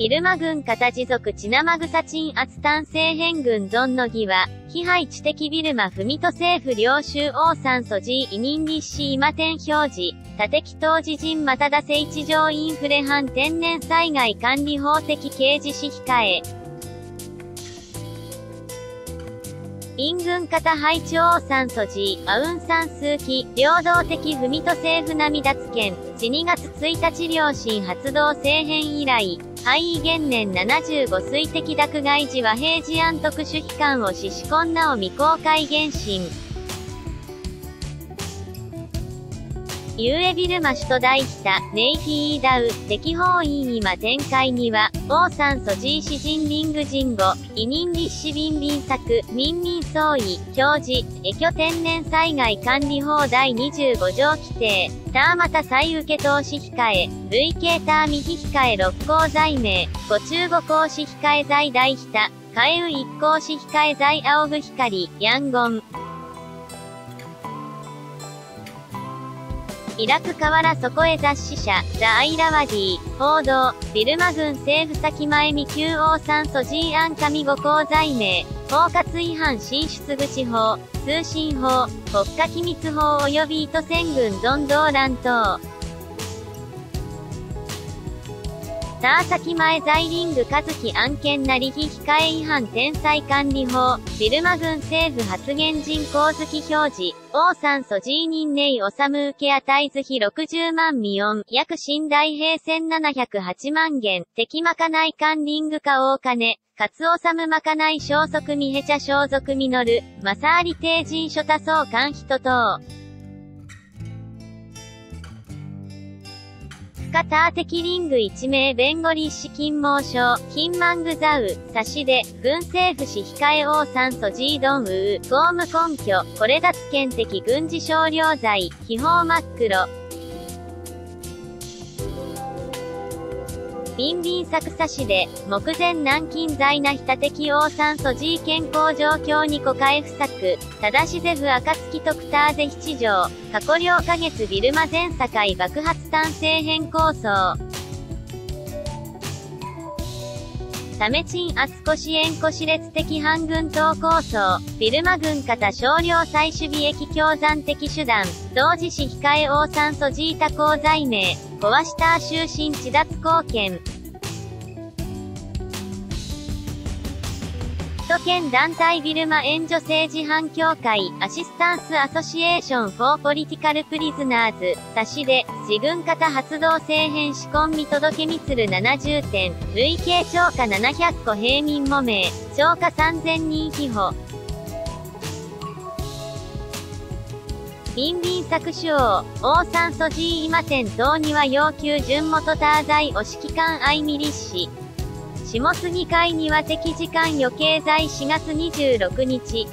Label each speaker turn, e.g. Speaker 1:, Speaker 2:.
Speaker 1: ビルマ軍型持続チナマグサチン圧単性変軍ゾンの儀は、非配知的ビルマフミト政府領収王酸素 G 委任立志今天表示、多敵当時人まただ聖地上インフレ反天然災害管理法的刑事士控え。陰軍型配置王酸素 G、アウン酸数期、領土的フミト政府並脱権、12月1日両親発動政変以来、廃位元年75水滴濁外時和平治安特殊機関を獅子婚なを未公開原神。ユーエビルマ首都大北、ネイフィーダウ、敵法院今展開には、王酸素 G 詩人リング人語、委任立志ビンビン作、民民総意、表示、越居天然災害管理法第25条規定、ターマタ再受け投資控え、累計ターミヒ控え六項罪名、ご中五項資控え罪大ひた、替えう一項資控え罪青具光、ヤンゴン。イラク河原そこへ雑誌社、ザ・アイラワディ、報道、ビルマ軍政府先前未休王酸素 G アン神五項罪名、包括違反進出口法、通信法、国家機密法及び糸線軍存動乱闘。ター先前在リング和樹案件なり非控え違反天才管理法、ビルマ軍政府発言人口月表示、王酸素 G 人ネイオサム受け値図比60万ミオン、約新大平1708万元、敵まかない管リング化大金、カツオサムまかない消息ミヘチャ消族ミノル、マサーリ帝人諸多相関人等。スカター的リング一名弁護立志金毛症、金マングザウ、差しで、軍政府士控え王酸素 G ドンウー、公務根拠、これ脱権的軍事少量罪、秘宝真っ黒。ビンビン作差しで、目前南京在な非的王酸素 G 健康状況に誤解不作、ただしゼフ暁特ターゼ七条、過去両ヶ月ビルマ全境爆発単性変構想。タメチン厚コ支援コ支列的反軍等構想、ビルマ軍型少量再守備液強山的手段、同時死控え王酸素 G 多項罪名、壊した終身地脱貢献。都圏団体ビルマ援助政治犯協会アシスタンスアソシエーションフォーポリティカルプリズナーズ差しで自軍型発動政変仕込み届けみつる70点累計超過700個平民も名超過3000人秘保ビンビン作手王、王酸素 G 今店等には要求順元ターザイお指揮官愛ミリッシ下杉会には敵時間余計在4月26日、